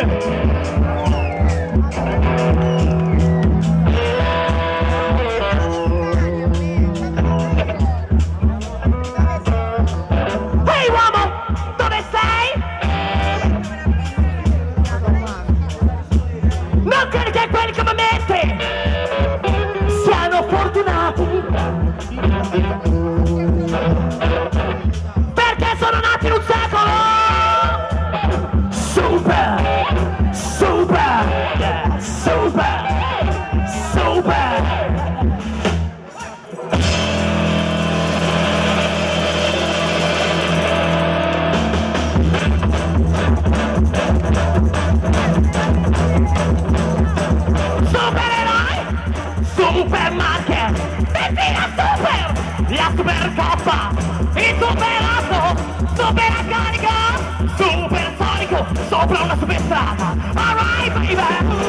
Amen. Supermarket! Benzina super! La super coppa! Il superato! Super carica! Super sonico! Sopra una superstrada! Alright baby!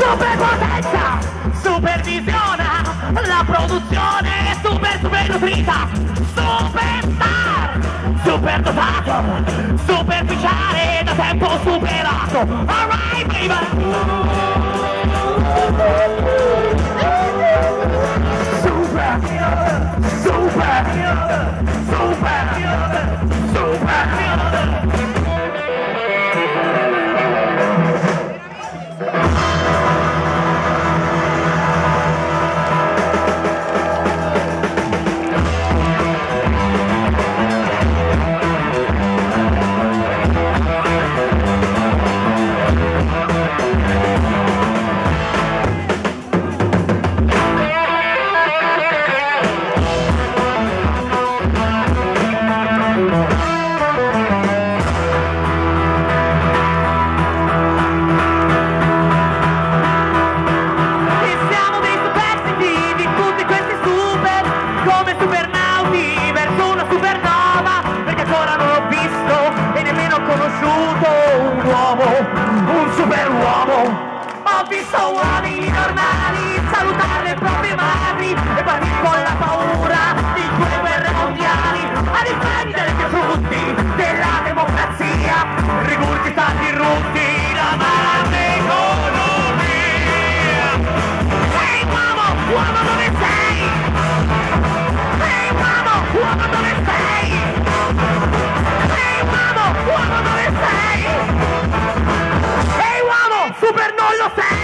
Superpotenza! Supervisiona! La produzione è super super nutrita! Superstar! Super dotato! Superficiale da tempo superato! Alright baby! Superuomo. Ho visto uomini normali salutare le proprie madri e paura no lo sé.